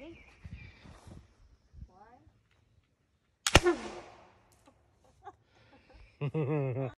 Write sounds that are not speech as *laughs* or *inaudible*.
Ready? *laughs* *laughs*